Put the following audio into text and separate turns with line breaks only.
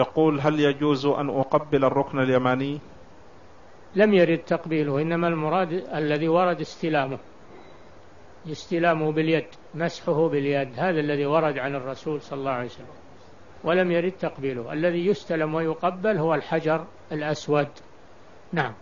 يقول هل يجوز أن أقبل الركن اليماني؟
لم يرد تقبيله إنما المراد الذي ورد استلامه. استلامه باليد مسحه باليد هذا الذي ورد عن الرسول صلى الله عليه وسلم. ولم يرد تقبيله. الذي يستلم ويقبل هو الحجر الأسود. نعم.